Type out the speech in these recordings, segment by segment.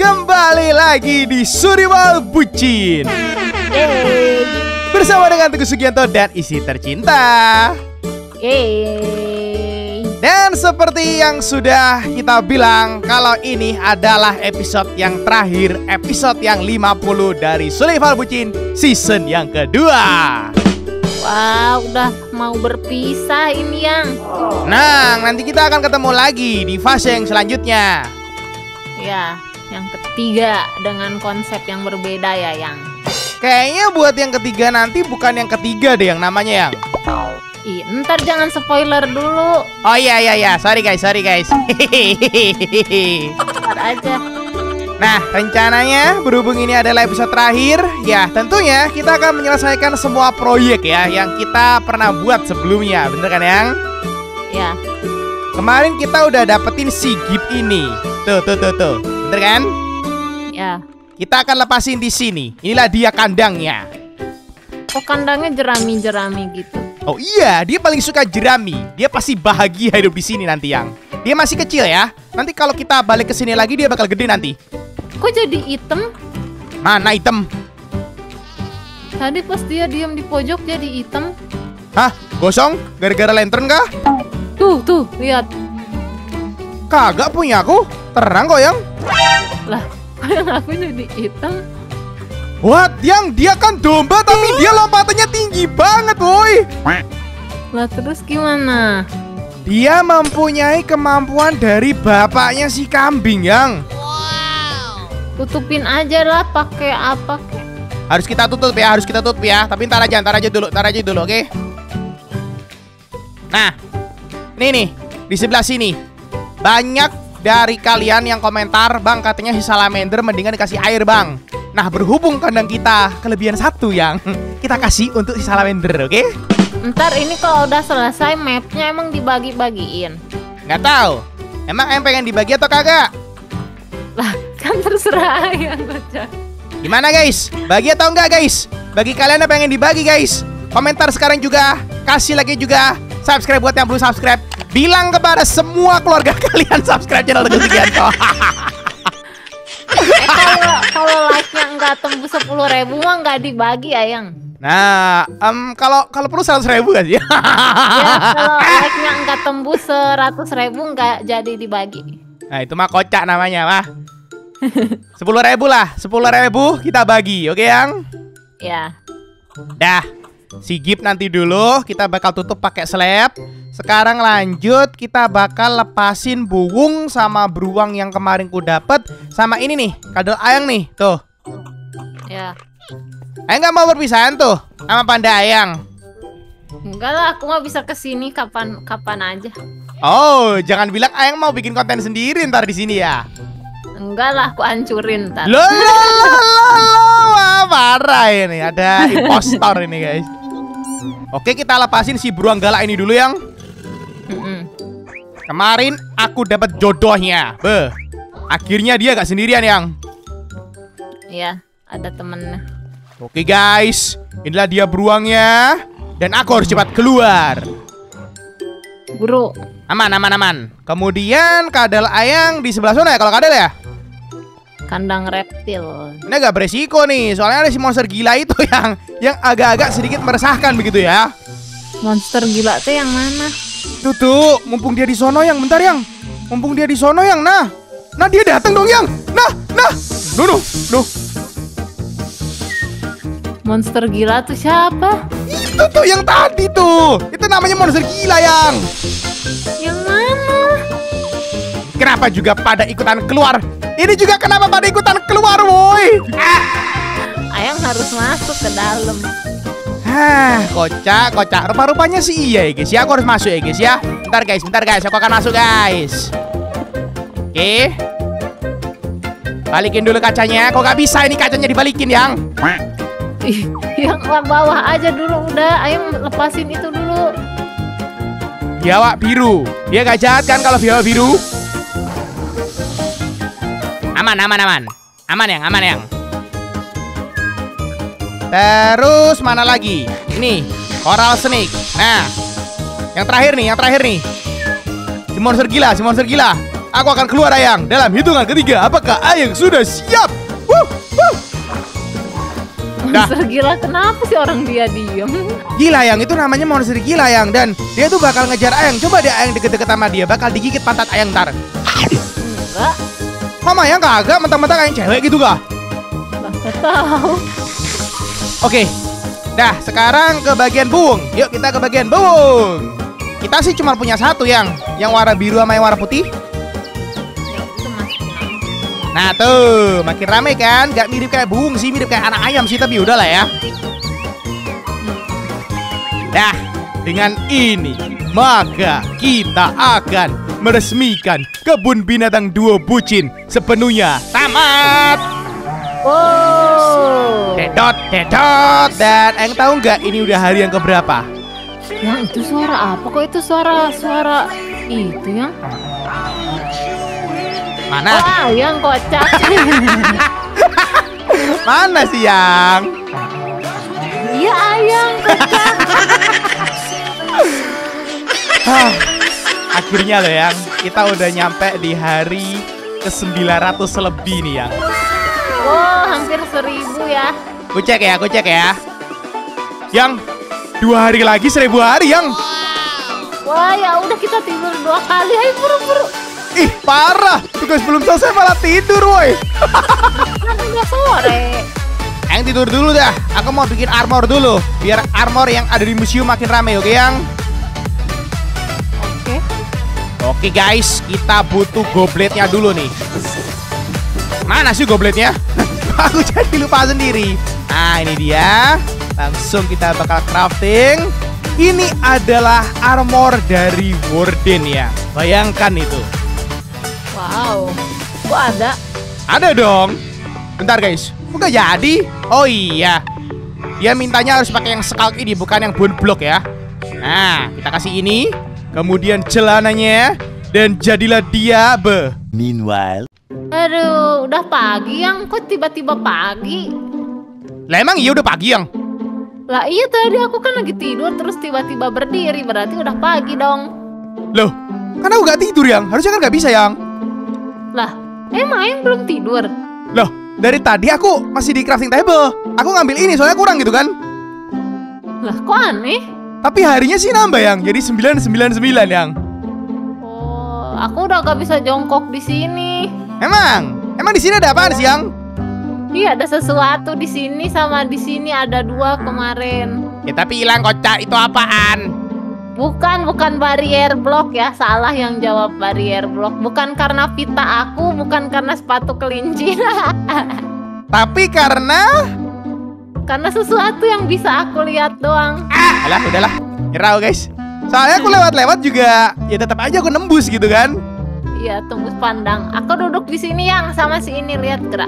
Kembali lagi di Survival Bucin Yeay. Bersama dengan Teguh Sugianto dan isi tercinta Yeay. Dan seperti yang sudah kita bilang Kalau ini adalah episode yang terakhir Episode yang 50 dari Survival Bucin Season yang kedua Wah, udah mau berpisah ini yang. Nah, nanti kita akan ketemu lagi di fase yang selanjutnya Ya, ketiga dengan konsep yang berbeda ya yang. Kayaknya buat yang ketiga nanti bukan yang ketiga deh yang namanya yang Ih, ntar jangan spoiler dulu. Oh iya iya iya, sorry guys, sorry guys. Ntar aja. nah, rencananya berhubung ini adalah episode terakhir, ya tentunya kita akan menyelesaikan semua proyek ya yang kita pernah buat sebelumnya, bener kan yang? Ya, Kemarin kita udah dapetin si Gip ini. Tuh tuh tuh tuh, bener kan? Ya. Kita akan lepasin di sini. Inilah dia kandangnya. Kok kandangnya jerami-jerami gitu? Oh iya, dia paling suka jerami. Dia pasti bahagia hidup di sini nanti yang. Dia masih kecil ya. Nanti kalau kita balik ke sini lagi dia bakal gede nanti. Kok jadi hitam? Mana item? Tadi pas dia diam di pojok jadi hitam. Hah? Gosong? Gara-gara lantern kah? Tuh, tuh, lihat. Kagak punya aku. Terang kok yang. Lah, yang aku jadi hitam? What? Yang dia kan domba tapi dia lompatannya tinggi banget, woi. Lah terus gimana? Dia mempunyai kemampuan dari bapaknya si kambing yang. Tutupin aja lah pakai apa kek. Harus kita tutup ya, harus kita tutup ya. Tapi ntar aja, ntar aja dulu, ntar aja dulu, oke? Nah, ini nih di sebelah sini banyak dari kalian yang komentar, bang katanya si salamander mendingan dikasih air bang. Nah berhubung kandang kita kelebihan satu yang kita kasih untuk si salamander, oke? Ntar ini kalau udah selesai mapnya emang dibagi-bagiin. Nggak tahu. Emang em pengen dibagi atau kagak? Lah kan terserah yang baca. Gimana guys? Bagi atau enggak guys? Bagi kalian yang pengen dibagi guys Komentar sekarang juga Kasih lagi juga Subscribe buat yang belum subscribe Bilang kepada semua keluarga kalian Subscribe channel Teguh Sugianto Eh kalau kalau like-nya nggak tembus sepuluh ribu mah nggak dibagi ayang. Nah em, Kalau kalau perlu 100 ribu kan ya kalau like-nya nggak tembus seratus ribu nggak jadi dibagi. Nah itu mah kocak namanya mah 10 ribu lah 10 ribu kita bagi Oke yang Ya. Dah, si Gip nanti dulu kita bakal tutup pakai slab. Sekarang lanjut kita bakal lepasin buwung sama beruang yang kemarin ku dapet sama ini nih, kadal ayang nih. Tuh. Ya. Ayang nggak mau berpisahan tuh sama panda ayang. Enggak lah, aku mah bisa ke sini kapan kapan aja. Oh, jangan bilang ayang mau bikin konten sendiri ntar di sini ya. Enggak lah, aku hancurin ntar. Loh, loh, loh, loh, parah ini. Ada impostor ini guys. Oke, kita lepasin si beruang galak ini dulu yang. Kemarin aku dapat jodohnya. Beh. Akhirnya dia gak sendirian yang. Ya, ada temennya. Oke guys, inilah dia beruangnya dan aku harus cepat keluar. Guru, Aman, aman, aman. Kemudian kadal ayang di sebelah sana ya kalau kadal ya. Kandang reptil. Ini agak beresiko nih, soalnya ada si monster gila itu yang yang agak-agak sedikit meresahkan begitu ya. Monster gila tuh yang mana? Tuh tuh, mumpung dia di sono yang bentar yang. Mumpung dia di sono yang, nah. Nah dia datang dong yang. Nah, nah. Duh, duh, duh. Monster gila tuh siapa? Itu tuh yang tadi tuh. Itu namanya monster gila yang. Yang mana? Kenapa juga pada ikutan keluar? Ini juga kenapa pada ikutan keluar, woi? Ayang harus masuk ke dalam. Hah, kocak, kocak. Rupa-rupanya sih iya ya, guys. Ya, aku harus masuk ya, guys ya. Bentar, guys. Bentar, guys. Aku akan masuk, guys. Oke. Balikin dulu kacanya. Kok gak bisa ini kacanya dibalikin, yang? Yang bawah aja dulu udah. Ayang lepasin itu dulu. Biawak biru. Dia gak jahat kan kalau biawak biru? Aman, aman, aman. Aman yang, aman yang. Terus mana lagi? Ini coral snake. Nah, yang terakhir nih, yang terakhir nih. Si monster gila, si monster gila. aku akan keluar Ayang dalam hitungan ketiga. Apakah Ayang sudah siap? Wuh, wuh. Dah. Monster gila kenapa sih orang dia diem? Gila Ayang, itu namanya monster gila Ayang Dan dia tuh bakal ngejar Ayang Coba deh Ayang deket-deket sama dia Bakal digigit pantat Ayang ntar Enggak, Mama Ayang kagak mentang-mentang Ayang cewek gitu lah gak tahu. Oke Dah sekarang ke bagian buung Yuk kita ke bagian buung Kita sih cuma punya satu yang. Yang warna biru sama yang warna putih. Nah tuh makin rame kan? Gak mirip kayak buung sih Mirip kayak anak ayam sih Tapi udah lah ya. Dah dengan ini Maka kita akan meresmikan Kebun binatang dua bucin Sepenuhnya tamat Wow. Dedot, dedot Dan Ayang tahu nggak ini udah hari yang keberapa? Yang itu suara apa? Kok itu suara suara itu yang? Mana? Oh, yang kocak. Mana sih yang? Iya ayang kocak. Akhirnya loh yang Kita udah nyampe di hari ke 900 lebih nih yang Oh, hampir seribu ya. Ku cek ya, ku cek ya Yang Dua hari lagi seribu hari yang Wah, ya udah kita tidur dua kali. Ayo buru-buru. Ih parah Tugas belum selesai malah tidur woi Namanya sore. Yang tidur dulu dah Aku mau bikin armor dulu Biar armor yang ada di museum makin rame oke yang Oke. Oke guys, kita butuh gobletnya dulu nih. Mana sih gobletnya? Aku jadi lupa sendiri. Nah ini dia. Langsung kita bakal crafting. Ini adalah armor dari Warden ya. Bayangkan itu. Wow. Kok ada? Ada dong. Bentar guys, bukan jadi. Oh iya. Dia mintanya harus pakai yang skalk ini, bukan yang bone block ya. Nah, kita kasih ini. Kemudian celananya. Dan jadilah dia be. Meanwhile, Aduh, udah pagi yang kok tiba-tiba pagi? Lah emang iya udah pagi yang? Lah iya tadi aku kan lagi tidur terus tiba-tiba berdiri berarti udah pagi dong. Loh, kan aku gak tidur yang. Harusnya kan gak bisa yang. Lah, emang yang belum tidur? Loh, dari tadi aku masih di crafting table. Aku ngambil ini soalnya kurang gitu kan. Lah kok aneh? Tapi harinya sih nambah yang. Jadi 999 yang. Oh, aku udah gak bisa jongkok di sini. Emang? Emang di sini ada apaan sih yang? Iya ada sesuatu di sini sama di sini ada dua kemarin. Ya tapi hilang kocak itu apaan? Bukan, bukan barrier block ya. Salah yang jawab barrier block. Bukan karena pita aku, bukan karena sepatu kelinci. Tapi karena karena sesuatu yang bisa aku lihat doang. ah, alah udahlah. Nyerah guys. Soalnya aku lewat-lewat juga ya tetap aja aku nembus gitu kan. Iya, tembus pandang. Aku duduk di sini yang sama si ini lihat gerak.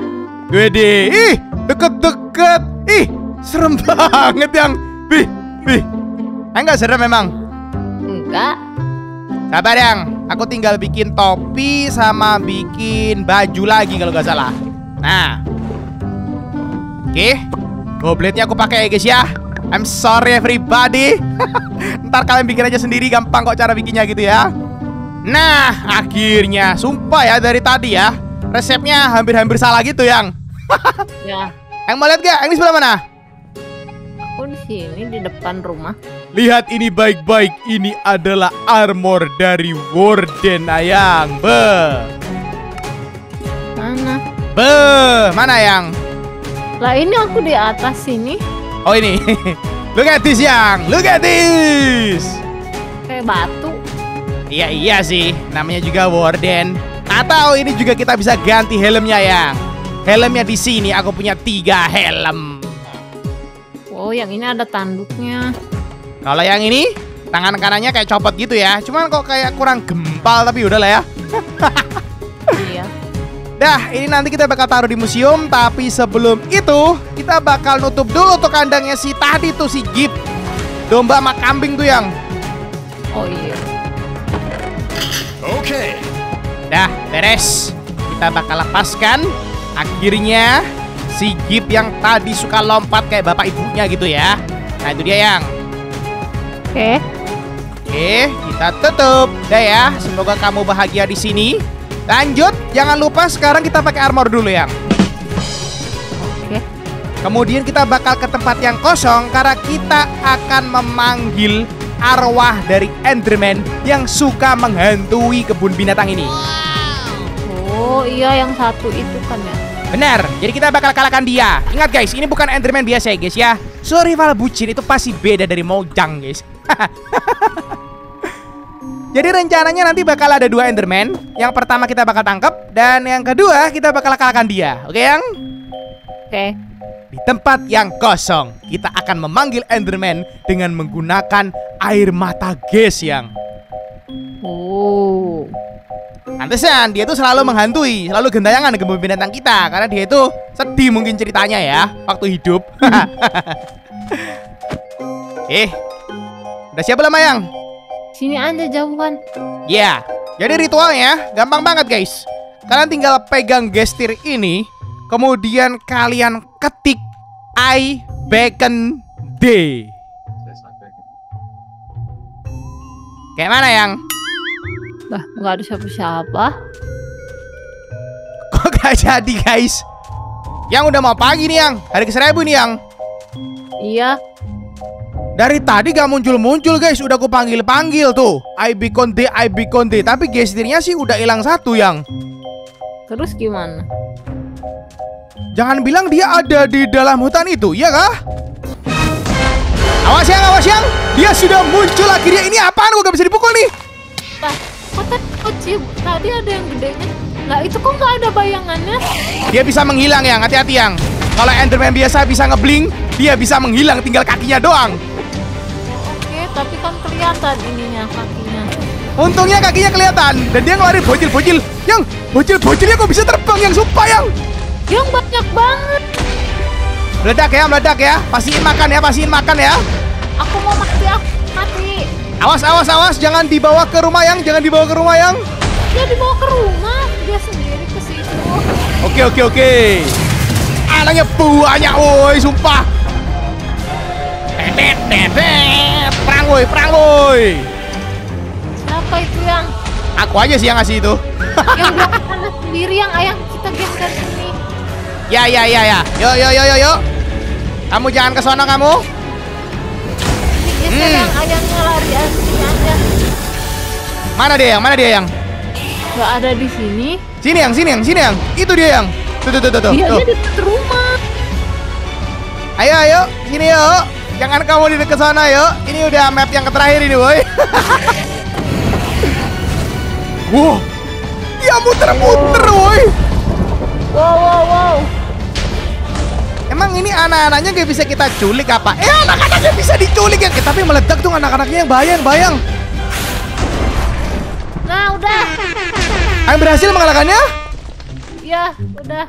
Gede. Ih, deket-deket. Ih, serem banget yang. Bih, bih. Enggak serem memang. Enggak. Sabar yang, aku tinggal bikin topi sama bikin baju lagi kalau nggak salah. Nah, oke, gobletnya aku pakai ya guys ya. I'm sorry everybody. Ntar kalian bikin aja sendiri, gampang kok cara bikinnya gitu ya. Nah, akhirnya, sumpah ya dari tadi ya, resepnya hampir-hampir salah gitu yang. Ya, Yang mau lihat gak? Yang di sebelah mana? aku di sini di depan rumah. Lihat ini baik-baik, ini adalah armor dari Warden Ayang. Be. Mana? Be, mana yang? Lah ini aku di atas sini Oh ini. Look at this yang. Look at this. kayak batu. Iya iya sih. Namanya juga Warden. Atau ini juga kita bisa ganti helmnya yang. Helmnya di sini aku punya tiga helm. Oh, yang ini ada tanduknya. Kalau yang ini tangan kanannya kayak copot gitu ya. Cuman kok kayak kurang gempal tapi udahlah ya. Dah, ini nanti kita bakal taruh di museum, tapi sebelum itu kita bakal nutup dulu tuh kandangnya si tadi tuh si Gip. Domba sama kambing tuh yang. Oh iya. okay. Dah, beres. Kita bakal lepaskan. Akhirnya si Gip yang tadi suka lompat kayak bapak ibunya gitu ya. Nah, itu dia yang. Oke. Oke, kita tutup. Dah ya, semoga kamu bahagia di sini. Lanjut, jangan lupa sekarang kita pakai armor dulu yang. Oke. Kemudian kita bakal ke tempat yang kosong karena kita akan memanggil arwah dari Enderman yang suka menghantui kebun binatang ini. Oh iya yang satu itu kan ya. Benar, jadi kita bakal kalahkan dia. Ingat guys, ini bukan Enderman biasa ya guys ya. So rival bucin itu pasti beda dari Mojang guys. jadi rencananya nanti bakal ada dua Enderman. Yang pertama kita bakal tangkap dan yang kedua kita bakal kalahkan dia. Oke yang? Oke. Di tempat yang kosong, kita akan memanggil Enderman dengan menggunakan air mata gas yang. Oh. Pantesan dia tuh selalu menghantui, selalu gentayangan kebun binatang kita karena dia itu sedih mungkin ceritanya ya waktu hidup. eh, udah siap belum Mayang? Sini aja jauhan. Ya, jadi ritualnya gampang banget guys. Kalian tinggal pegang gestir ini, kemudian kalian ketik I bacon D. Kayak mana yang? Lah, nggak ada siapa-siapa. Kok gak jadi guys? Yang udah mau pagi nih yang, hari ke seribu nih yang. Iya. Dari tadi gak muncul-muncul guys, udah aku panggil-panggil tuh. I beacon D, I beacon D, tapi gestirnya sih udah hilang satu yang. Terus gimana? Jangan bilang dia ada di dalam hutan itu, ya kah? Awas yang, awas yang, dia sudah muncul akhirnya. Ini apaan? Gue gak bisa dipukul nih. Lah, kok tadi tadi ada yang gedenya? Lah itu kok nggak ada bayangannya? Dia bisa menghilang yang, hati-hati yang. Kalau Enderman biasa bisa ngeblink, dia bisa menghilang tinggal kakinya doang. Tapi kan kelihatan ininya kakinya. Untungnya kakinya kelihatan dan dia ngeluarin bocil-bocil. Yang bocil-bocilnya kok bisa terbang yang sumpah yang. Yang banyak banget. Meledak ya, meledak ya. Pastiin makan ya, pastiin makan ya. Aku mau mati, aku mati. Awas, awas, awas, jangan dibawa ke rumah yang, jangan dibawa ke rumah yang. Dia dibawa ke rumah, dia sendiri ke situ. Oke, oke, oke. Anaknya banyak, woi, sumpah. Tetet, tetet. Woi, perang, woi. Siapa itu yang Aku aja sih yang ngasih itu. yang sana sendiri yang ayah kita geser sini? Ya, ya, ya, ya. Yuk, yuk, yuk, yuk, yuk. Kamu jangan ke sono kamu. Ini geser Hmm. yang ayahnya lari aja. Mana dia yang? Mana dia yang? Gak ada di sini. Sini yang, sini yang, sini yang. Itu dia yang. Tuh, tuh, tuh, tuh. Dia tuh. di rumah. Ayo, ayo, sini yuk. Jangan kamu di dekat sana yuk. Ini udah map yang terakhir ini, boy. wow, dia muter-muter, boy. Wow, wow, wow. Emang ini anak-anaknya gak bisa kita culik apa? Eh, anak-anaknya bisa diculik ya. Tapi meledak tuh anak-anaknya yang bayang, bayang. Nah, udah. Ayo berhasil mengalahkannya? Ya, udah.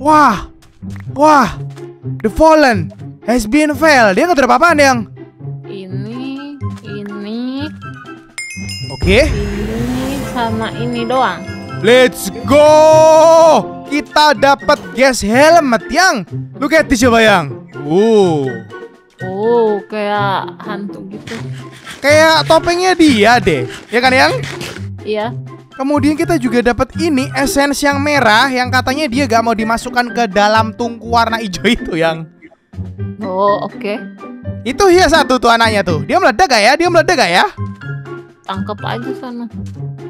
Wah, wah, The Fallen has been failed. Dia nggak apa-apaan, yang. Ini, ini, Oke. ini sama ini doang. Let's go! Kita dapat gas helmet yang. Look at this coba yang. Wow. Oh, kayak hantu gitu. Kayak topengnya dia deh. Ya kan yang? Iya. Kemudian kita juga dapat ini essence yang merah yang katanya dia gak mau dimasukkan ke dalam tungku warna hijau itu yang. Oh, oke. Itu hias satu tuh anaknya tuh. Dia meledak gak ya? Dia meledak gak ya? Tangkap aja sana.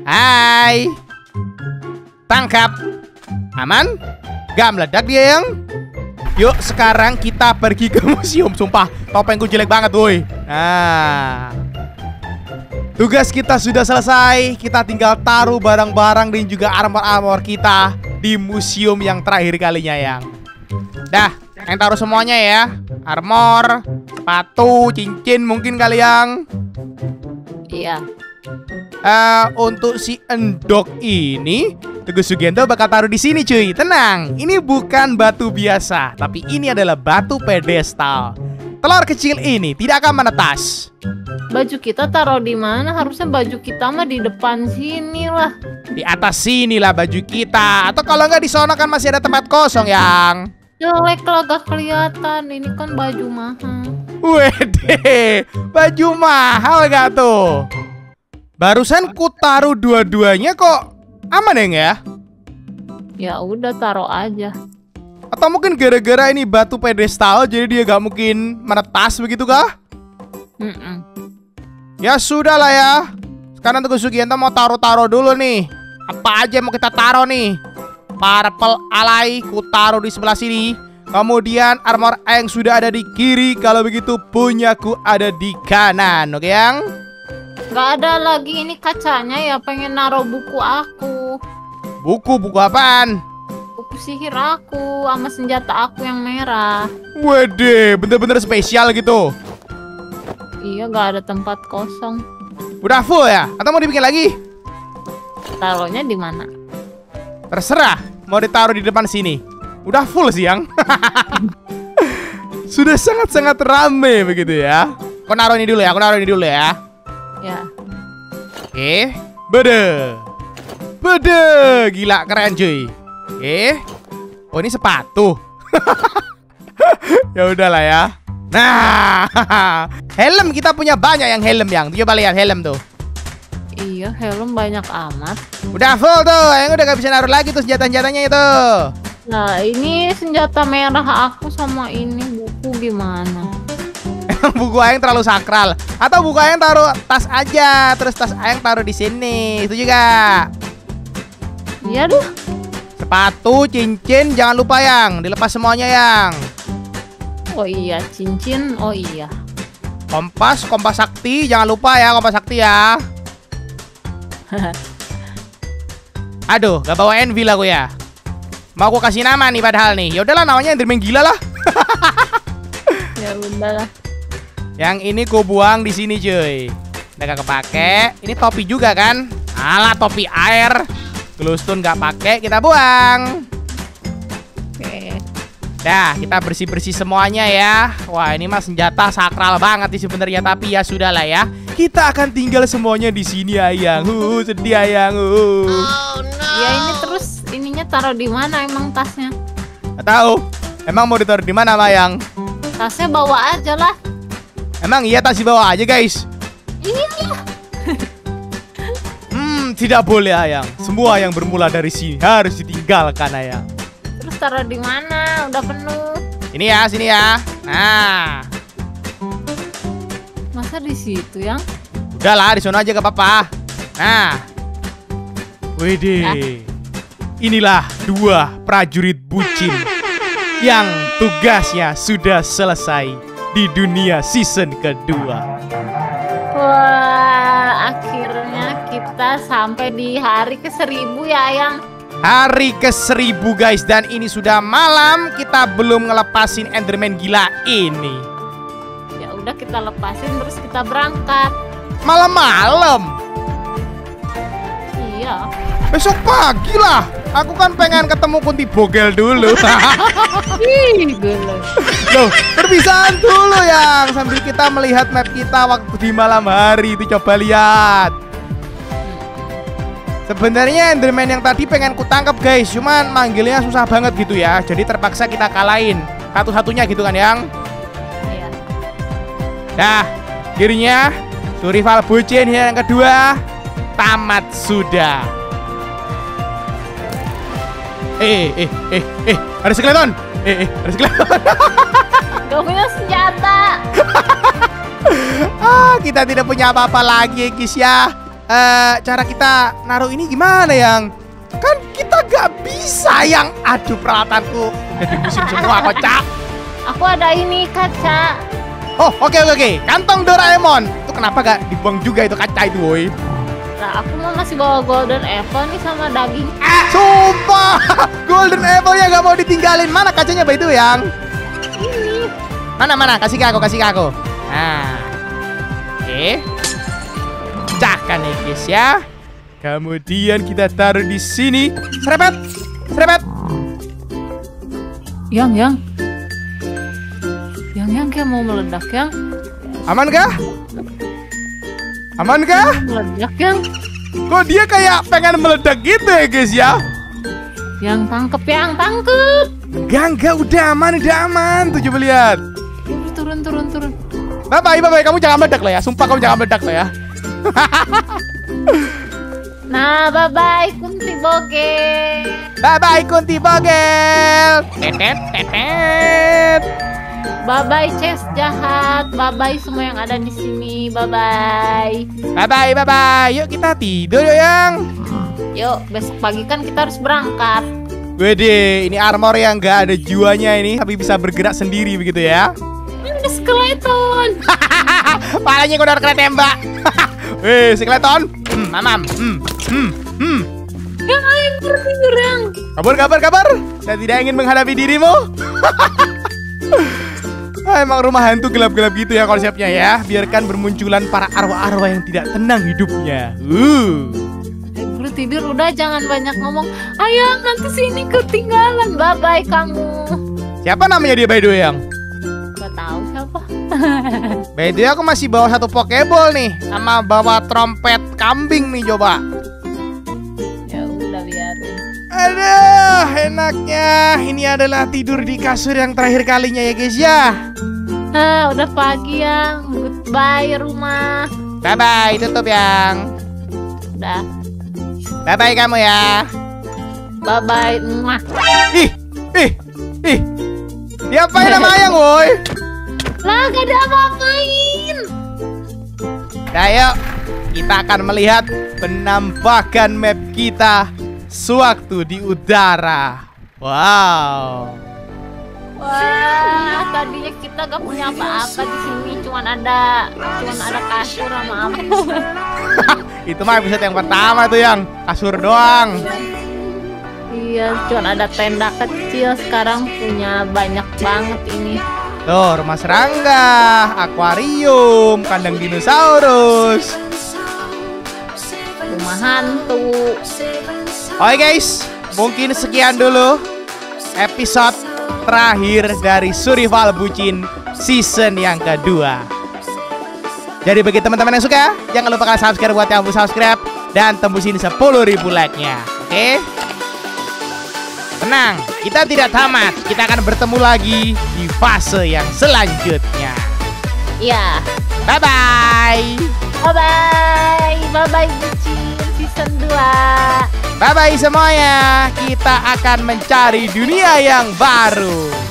Hai. Tangkap. Aman? Gak meledak dia yang? Yuk sekarang kita pergi ke museum Sumpah topengku jelek banget woi Nah Tugas kita sudah selesai Kita tinggal taruh barang-barang dan juga armor-armor kita Di museum yang terakhir kalinya yang Dah yang taruh semuanya ya Armor Sepatu Cincin mungkin kali yang Iya. Eh, untuk si endok ini, Teguh Sugento bakal taruh di sini cuy. Tenang, ini bukan batu biasa, tapi ini adalah batu pedestal. Telur kecil ini tidak akan menetas. Baju kita taruh di mana? Harusnya baju kita mah di depan sini lah. Di atas sinilah baju kita. Atau kalau nggak di sono kan masih ada tempat kosong yang. Jelek lah gak kelihatan. Ini kan baju mahal. Wede, baju mahal gak tuh? Barusan ku taruh dua-duanya kok Aman ya ya? Ya udah taruh aja. Atau mungkin gara-gara ini batu pedestal jadi dia gak mungkin menetas begitu kah? Mm-mm. Ya sudah lah ya. Sekarang Teguh Sugianto mau taruh-taruh dulu nih. Apa aja yang mau kita taruh nih? Purple alay ku taruh di sebelah sini. Kemudian armor Aang sudah ada di kiri. Kalau begitu punyaku ada di kanan. Oke yang? Gak ada lagi ini kacanya ya pengen naruh buku aku. Buku buku apaan? Buku sihir aku sama senjata aku yang merah. Wede, bener-bener spesial gitu. Iya gak ada tempat kosong. Udah full ya? Atau mau dibikin lagi? Taruhnya di mana? Terserah, mau ditaruh di depan sini. Udah full sih yang. Sudah sangat-sangat rame begitu ya. Aku naruh ini dulu ya, aku naruh ini dulu ya. Ya. Oke, bede. Bede, gila keren cuy. Oke. Oh, ini sepatu. ya udahlah ya. Nah, helm kita punya banyak yang helm yang. Coba lihat helm tuh. Iya helm banyak amat. Udah full tuh, yang udah gak bisa naruh lagi tuh senjata-senjatanya itu. Nah ini senjata merah aku sama ini buku gimana? buku Ayang terlalu sakral atau buku Ayang taruh tas aja terus tas Ayang taruh di sini itu juga Iya deh. sepatu cincin jangan lupa yang dilepas semuanya yang Oh iya cincin. Oh iya. kompas kompas sakti jangan lupa ya kompas sakti ya aduh gak bawa envy lah gue ya. Mau aku kasih nama nih padahal nih. Ya udahlah namanya Enderman gila lah. Ya udahlah. yang ini gue buang di sini cuy. Udah gak kepake. Ini topi juga kan? Alah topi air. Glowstone gak pakai kita buang. Oke. Dah, kita bersih-bersih semuanya ya. Wah, ini mah senjata sakral banget sih sebenarnya, tapi ya sudahlah ya. Kita akan tinggal semuanya di sini, Ayang. Uh, sedih Ayang. Uh. Ya ini terus ininya taruh di mana emang tasnya? Nggak tahu. Emang mau ditaruh di mana, Ayang? Tasnya bawa aja lah. Emang iya tas di bawah aja, guys. Iya. Hmm, tidak boleh, Ayang. Semua yang bermula dari sini harus ditinggalkan, Ayang. Terus taruh di mana? Udah penuh. Ini ya, sini ya. Nah, Masa di situ yang? udahlah di sana aja gak apa-apa. Nah. Wede. Inilah dua prajurit bucin yang tugasnya sudah selesai di dunia season kedua. Wah, akhirnya kita sampai di hari ke seribu ya, Yang. Hari ke seribu guys dan ini sudah malam kita belum ngelepasin Enderman gila ini. Udah kita lepasin terus kita berangkat. Malam-malam. Iya. Besok pagi lah. Aku kan pengen ketemu Kunti Bogel dulu. Ih. Loh, perpisahan dulu yang sambil kita melihat map kita waktu di malam hari itu coba lihat. Sebenarnya Enderman yang tadi pengen kutangkap guys, cuman manggilnya susah banget gitu ya. Jadi terpaksa kita kalahin satu-satunya gitu kan yang. Nah, akhirnya Survival Bucin yang kedua tamat sudah. Eh, eh, eh, eh, ada skeleton. Eh, eh, ada skeleton. Gak punya senjata. ah, kita tidak punya apa-apa lagi, guys ya. Eh, cara kita naruh ini gimana yang? Kan kita gak bisa yang aduh peralatanku udah dimusim semua kocak. Aku ada ini kaca. Oh, oke oke oke. Kantong Doraemon. Itu kenapa gak dibuang juga itu kaca itu, woi? Nah, aku mau masih bawa golden apple nih sama daging. Sumpah, Golden Apple-nya gak mau ditinggalin. Mana kacanya by itu yang? Ini. Mana mana? Kasih ke aku, kasih ke aku. Nah, oke. Pecahkan nih guys ya. Kemudian kita taruh di sini. Serepet, serepet. Yang, yang. Yang, yang kayak mau meledak, yang. Aman kah? Aman kah? Meledak, yang. Kok dia kayak pengen meledak gitu ya guys ya? Yang tangkep, yang tangkep. Enggak, enggak, udah aman, udah aman. Tuh coba lihat. Ih, Turun, turun, turun. Bye bye, bye bye. Kamu jangan meledak lah ya. Sumpah kamu jangan meledak lah ya. Nah, bye-bye Kunti Bogel. Bye-bye Kunti Bogel. Tetet, tetet. Bye-bye Ces jahat. Bye-bye semua yang ada di sini. Bye-bye. Bye-bye, bye-bye. Yuk kita tidur yuk, Yang. Yuk, besok pagi kan kita harus berangkat. Wede, ini armor yang gak ada jiwanya ini, tapi bisa bergerak sendiri begitu ya. Ini skeleton. Palanya udah kena tembak. Weh, skeleton. Hmm, mamam. Hmm, hmm, hmm. Yang ayo tidur yang. Kabar, kabar, kabar. Saya tidak ingin menghadapi dirimu. Ah, Emang rumah hantu gelap-gelap gitu ya konsepnya ya. Biarkan bermunculan para arwah-arwah yang tidak tenang hidupnya. Uh. Guru tidur udah jangan banyak ngomong. Ayo nanti sini ketinggalan. Bye-bye kamu. Siapa namanya dia by the way yang? Gak tahu siapa. By the way aku masih bawa satu pokeball nih sama bawa trompet kambing nih coba. Ya. Aduh, enaknya. Ini adalah tidur di kasur yang terakhir kalinya ya guys ya. Ah, udah pagi yang. Goodbye rumah. Bye bye, tutup yang. Udah. Bye bye kamu ya. Bye-bye. Mwah. Ih, ih, ih. Diapain sama ayang woi? Lah gak ada apa-apain. Nah, yuk kita akan melihat penampakan map kita sewaktu di udara. Wow. Wah, tadinya kita gak punya apa-apa di sini, cuman ada cuman ada kasur sama apa. Itu mah episode yang pertama tuh yang kasur doang. iya, cuman ada tenda kecil, sekarang punya banyak banget ini. Tuh, rumah serangga, akuarium, kandang dinosaurus. Rumah hantu. Oke guys, mungkin sekian dulu episode terakhir dari Survival Bucin season yang kedua. Jadi bagi teman-teman yang suka, jangan lupa kalian subscribe buat yang belum subscribe dan tembusin 10.000 like-nya. Oke? Tenang, kita tidak tamat. Kita akan bertemu lagi di fase yang selanjutnya. Iya. Bye bye. Bye-bye. Bye-bye Bucin season 2. Bye bye semuanya. Kita akan mencari dunia yang baru.